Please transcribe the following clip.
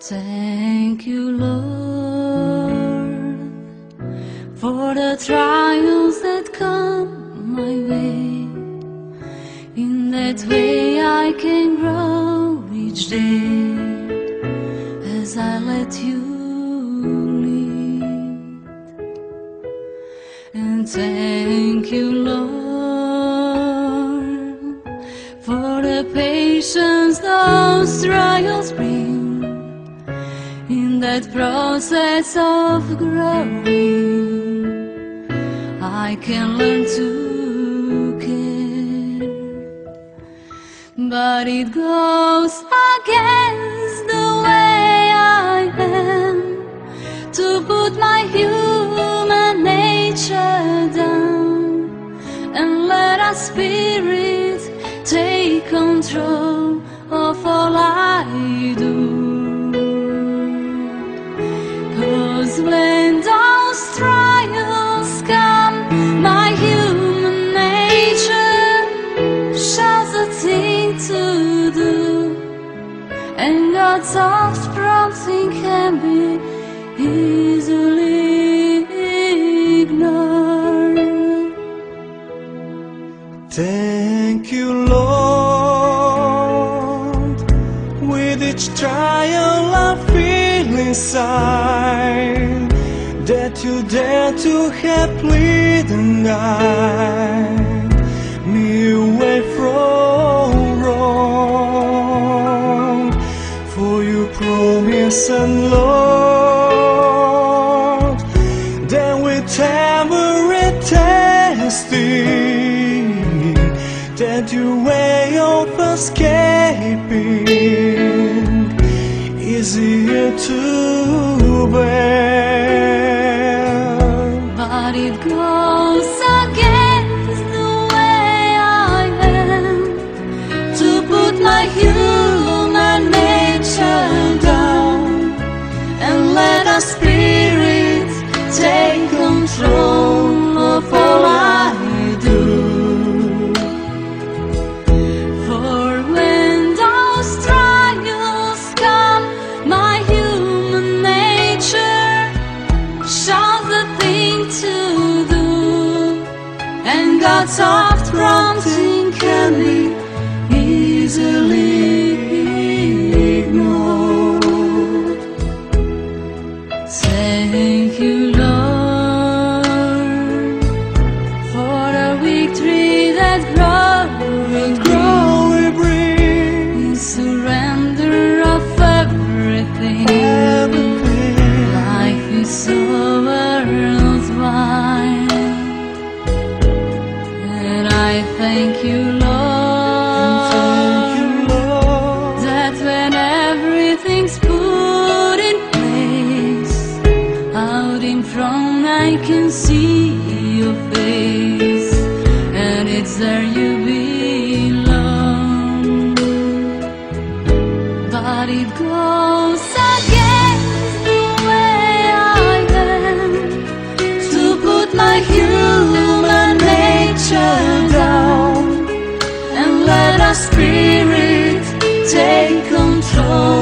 Thank you, Lord, for the trials that come my way. In that way, I can grow each day as I let you lead. And thank you, Lord, for the patience those trials bring in that process of growing, I can learn to care. But it goes against the way I am to put my human nature down and let our spirit take control of all I do. When those trials come, my human nature shows a thing to do, and God's soft prompting can be easily ignored. Thank you, Lord. With each trial I feel inside that you dare to happily and guide me away from wrong. For you promise and Lord that with every testing that your way of escaping easier to bear. Spirit take control of all I do. For when those trials come, my human nature shows the thing to do, and God's soft there you belong. But it goes against the way I am to put my human nature down and let our spirit take control